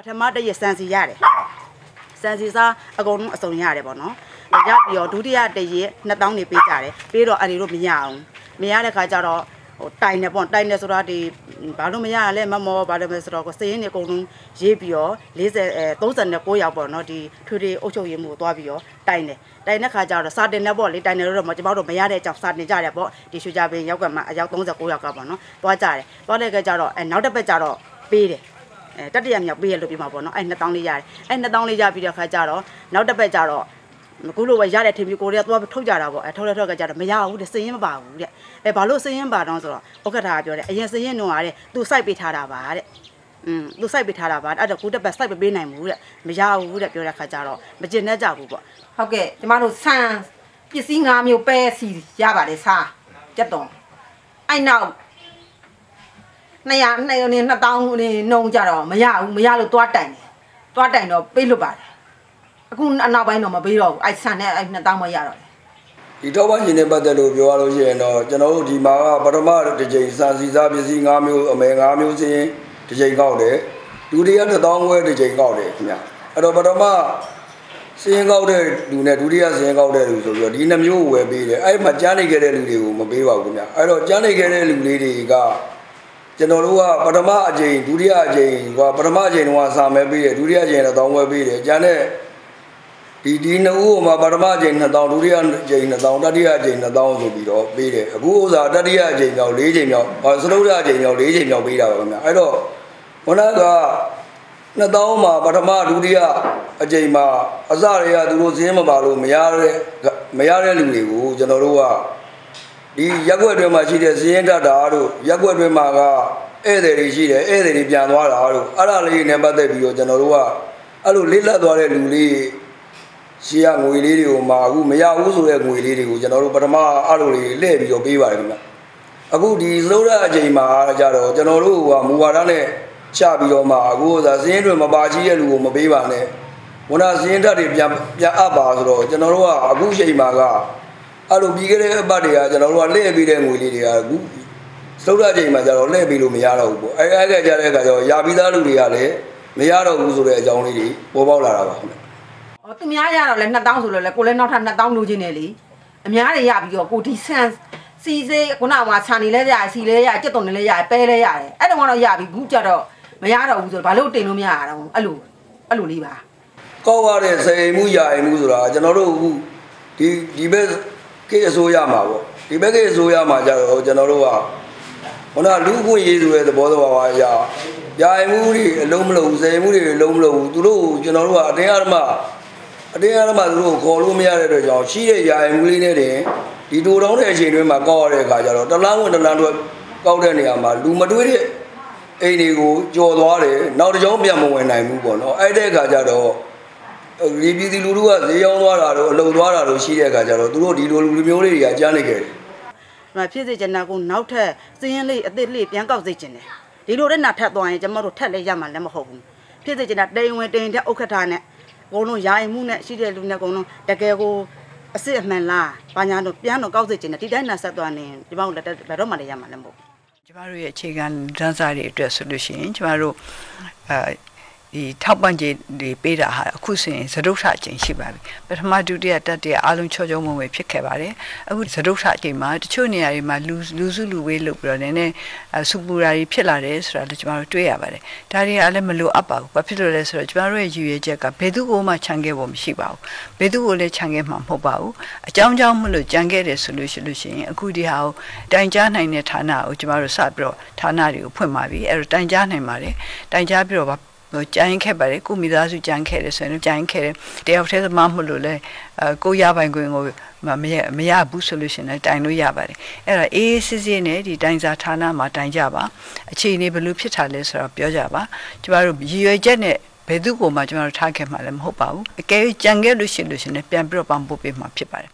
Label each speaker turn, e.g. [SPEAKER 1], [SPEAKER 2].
[SPEAKER 1] ပထမတရက်စံစီရတယ်စံစီစားအကုန်လုံးအစုံရတယ်ပေါ့နော်ရပြီးတော့ဒုတိယတရက်2000နေပေးကြတယ်ပြီးတော့အဲ့ဒီတို့မရအောင်မရတဲ့ခါကျတော့ဟိုတိုင်နေပေါ့တိုင်နေဆိုတော့ဒီဘာလို့မရရလဲမမောဘာလို့မဆိုတော့စည်ရင်းနေအကုန်လုံးရေးပြီးတော့40အဲ39ရောက်ပေါ့နော်ဒီထွေထွေအုပ်ချုပ်ရေးမှုကိုသွားပြီးတော့တိုင်တယ်တိုင်တဲ့ခါကျတော့စာတင်နေပေါ့လေတိုင်နေတော့ကျမတို့မရတဲ့အကြောင်းစာတင်ကြတယ်ပေါ့ဒီရွှေကြပင်ရောက်ကမှအယောက်39ယောက်ကပေါ့နော်သွားကြတယ်သွားတဲ့ခါကျတော့အဲနောက်တစ်ပတ်ကျတော့ပေးတယ် အဲတတိယမြောက်ပေးရလို့ပြမှာပေါ့နော်အဲ2000လေးရတယ်အဲ2000လေးရပြီးတဲ့ခါကျတော့နောက်တစ်ပတ်ကျတော့အခုလိုပဲရတဲ့ထင်ပြီးကိုရီးယားသွားထုတ်ကြတာပေါ့အဲထုတ်လက်ထုတ်ကြကြတော့မရဘူးတဲ့စည်ရင်မပါဘူးတဲ့အဲဘာလို့စည်ရင်ပါတော့ဆိုတော့ဥက္ကဋ္ဌကပြောတယ်အရင်စည်ရင်တော့ကတဲ့သူစိုက်ပေးထားတာပါတဲ့อืมသူစိုက်ပေးထားတာပါအဲ့တော့ကိုတက်ပတ်စိုက်မပေးနိုင်ဘူးတဲ့မရဘူးတဲ့ပြောတဲ့ခါကျတော့မကျင်တတ်ကြဘူးပေါ့
[SPEAKER 2] ဟုတ်ကဲ့ကျမတို့ဆန်ပစ္စည်း၅မျိုးပဲစီရပါတယ်စားကြက်တုံအဲ့နောက် 200 200နဲ့2000နေနှုံကြတော့မရဘူးမရလို့သွားတိုင်တယ်သွားတိုင်တော့ပေးလွတ်ပါတယ်အခုအနောက်ပိုင်းတော့မပေးတော့ဘူးအဲ့ဆန်နဲ့အဲ့2000မရတော့တယ်
[SPEAKER 3] ဒီထောက်ပံ့ခြင်းနဲ့ပတ်သက်လို့ပြောရလို့ရှိရင်တော့ကျွန်တော်တို့ဒီမှာကပထမတစ်ချိန်စာစီစားပစ္စည်း၅မျိုးအမဲ၅မျိုးစင်းတစ်ချိန်ကောက်တယ်ဒုတိယတစ်သောင်းခွဲတစ်ချိန်ကောက်တယ်ခင်ဗျအဲ့တော့ပထမစင်းကောက်တဲ့လူနဲ့ဒုတိယစင်းကောက်တဲ့လူဆိုပြီးတော့ဒီနှမျိုးကိုဝယ်ပေးတယ်အဲ့မှာကြားနေခဲ့တဲ့လူတွေကိုမပေးပါဘူးခင်ဗျအဲ့တော့ကြားနေခဲ့တဲ့လူလေးတွေက ကျွန်တော်တို့ကပထမအချိန်ဒုတိယအချိန်ကပထမအချိန်တုန်းကစာမဲပေးတယ်ဒုတိယအချိန်တော့တောင်းဝဲပေးတယ်ကျန်တဲ့ဒီဒီနှစ်ဦးမှာပထမအချိန်2000ဒုတိယအချိန်2000တတိယအချိန်2000ဆိုပြီးတော့ပေးတယ်အခုဥစားတတိယအချိန်မြောက်၄ချိန်မြောက်ဟောစလုံးရအချိန်မြောက်၄ချိန်မြောက်ပေးတာပါခင်ဗျအဲ့တော့ခုနက2000မှာပထမဒုတိယအချိန်မှာအစတွေကသူတို့ဈေးမပါလို့မရတဲ့မရတဲ့လူတွေကိုကျွန်တော်တို့က ဒီရက်ွက်တွင်မှာရှိတဲ့ဈေးရင်တတာတို့ရက်ွက်တွင်မှာကဧည့်သည်တွေရှိတယ်ဧည့်သည်တွေပြန်သွားတာတို့အဲ့ဒါလေးနဲ့ပတ်သက်ပြီးတော့ကျွန်တော်တို့ကအဲ့လိုလေးလက်သွားတဲ့လူလေးရှေးကငွေလေးတွေကိုမှအခုမရဘူးဆိုတဲ့ငွေလေးတွေကိုကျွန်တော်တို့ပထမအဲ့လိုလေးလှည့်ပြီးတော့ပေးပါတယ်ခင်ဗျအခုဒီစလုံးရအချိန်မှာကြတော့ကျွန်တော်တို့ကမူဝါဒနဲ့ချပြီးတော့မှအခုသာစင်းတွေမပါကြီးရဲ့လူကိုမပေးပါနဲ့ဝနာစင်းဓာတ်တွေပြန်ပြန်အပ်ပါဆိုတော့ကျွန်တော်တို့ကအခုချိန်မှာက အဲ့လိုပြီးခဲ့တဲ့အပတ်တွေကကျွန်တော်တို့ကလှည့်ပေးတဲ့ငွေလေးတွေကအခုစလုံးရအချိန်မှာကြတော့လှည့်ပေးလို့မရတော့ဘူးပေါ့အဲအဲကြတဲ့အခါကျတော့ယာပြီးသားလူတွေကလည်းမရတော့ဘူးဆိုတဲ့အကြောင်းလေးတွေပေါ်ပေါက်လာတာပါခင်ဗျ။
[SPEAKER 2] အော်သူများရတော့လဲ2000ဆိုလို့လဲကိုလည်းနောက်ထပ်2000လိုချင်တယ်လေ။အများတွေရပြီးတော့ကိုဒီဆန်စီစေးခုနကမှခြာနေလဲရစီလဲရကြက်တုံနေလဲရပဲလဲရတယ်။အဲ့တုန်းကတော့ရပြီခုကျတော့မရတော့ဘူးဆိုတော့ဘာလို့တင်လို့မရတာတော့အဲ့လိုအဲ့လိုလေးပါ
[SPEAKER 3] ကောက်ရတဲ့စေအိမ်မှုရာအိမ်မှုဆိုတာကျွန်တော်တို့အခုဒီဒီဘက် ကိအစိုးရမှာပေါ့ဒီဘက်ကိအစိုးရမှာကြတော့ကျွန်တော်တို့ကခုနလူ့ခွင့်ရေးဆိုတဲ့သဘောတော်ပါရရာအိမ်မှုတွေအလုံးမလုံးဘူးစေအိမ်မှုတွေအလုံးမလုံးဘူးသူတို့ကိုကျွန်တော်တို့ကအတင်းအဓမ္မအတင်းအဓမ္မသူတို့ကိုခေါ်လို့မရတဲ့အတွက်ကြောင့်ရှိတဲ့ရာအိမ်မှုလေးနဲ့တင်ဒီတူတောင်းတဲ့အချိန်တွေမှာကောက်ရတဲ့အခါကျတော့တလန်းဝင်တလန်းတော့ကောက်တဲ့နေရာမှာလူမတွေးတဲ့အိမ်တွေကိုကြော်သွားတယ်နောက်တစ်ကြောင်းပြန်မဝင်နိုင်ဘူးပေါ့နော်အဲ့တဲ့အခါကျတော့ ဒီပြည်သူလူထုကဈေးရောင်းသွားတာတို့အလုံသွားတာတို့ရှိတဲ့အခါကျတော့သူတို့ဒီလိုလူမျိုးလေးတွေကကြားနေခဲ့တယ်
[SPEAKER 1] ဒီမှာဖြစ်စေချင်တာကိုနောက်ထပ်စည်ရင်လေးအစ်စ်လေးပြန်ကောက်စေချင်တယ်ဒီလိုတဲ့နာထပ်သွားရင်ကျမတို့ထက်လဲရမှာလည်းမဟုတ်ဘူးဖြစ်စေချင်တာတိမ်ဝင်တိမ်တဲ့ဥက္ကဋ္ဌနဲ့အကုန်လုံးယာယီမှုနဲ့ရှိတဲ့လူနဲ့အကုန်လုံးတကယ်ကိုအစ်စ်အမှန်လားဘာညာတော့ပြန်တော့ကောက်စေချင်တယ်ဒီတိုင်းနာဆက်သွားနေဒီမောင်လက်ဘယ်တော့မှလည်းရမှာလည်းမဟုတ်ဘူး
[SPEAKER 4] ကျမတို့ရဲ့အခြေခံဒန်းစားတွေအတွက်ဆိုလို့ရှိရင်ကျမတို့အဲ ဒီထောက်ပံ့ခြင်းတွေပေးတာဟာအခုဆိုရင်သဒုဋ္ဌအကျင့်ရှိပါပြီပထမဒုတိယတတိယအားလုံးချောချောမွေ့မွေ့ဖြစ်ခဲ့ပါတယ်အခုသဒုဋ္ဌအကျင့်မှာတချို့နေရာတွေမှာလူလူစုလူဝေးလုပ်ပြီးတော့နည်းနည်းစူပူရာတွေဖြစ်လာတယ်ဆိုတာလည်းကျမတို့တွေ့ရပါတယ်ဒါတွေကလည်းမလိုအပ်ပါဘူးဘာဖြစ်လို့လဲဆိုတော့ကျမတို့ရဲ့ရည်ရွယ်ချက်ကဘယ်သူကိုမှခြံခဲ့ဖို့မရှိပါဘူးဘယ်သူကိုလည်းခြံခဲ့မှာမဟုတ်ပါဘူးအကြောင်းကြောင့်မလို့ကြံခဲ့တယ်ဆိုလို့ရှိလို့ရှိရင်အခုဒီဟာကိုတိုင်ကြားနိုင်တဲ့ဌာနကိုကျမတို့စပြီးတော့ဌာနတွေကိုဖွင့်ပါပြီအဲ့တော့တိုင်ကြားနိုင်ပါတယ်တိုင်ကြားပြီးတော့ ဟိုကြိုင်းခဲ့ပါတယ်ကိုမိသားစုကြိုင်းခဲ့တယ်ဆိုရင်ကြိုင်းခဲ့တယ်တယောက်တည်းသမားမလို့လဲအဲကိုရပိုင်ခွင့်ကိုမရမရဘူးဆိုလို့ရှိရင်တိုင်လို့ရပါတယ်အဲ့တော့အေးအေးစစ်စစ်နဲ့ဒီတိုင်စာဌာနမှာတိုင်ကြပါအခြေအနေဘယ်လိုဖြစ်တာလဲဆိုတော့ပြောကြပါကျမတို့ရည်ရွယ်ချက်နဲ့ဘယ်သူ့ကိုမှကျမတို့ထားခဲ့မှာလည်းမဟုတ်ပါဘူးအကယ်၍ကြံခဲ့လို့ရှိလို့ရှိရင်ပြန်ပြီးတော့ပံ့ပိုးပေးမှာဖြစ်ပါတယ်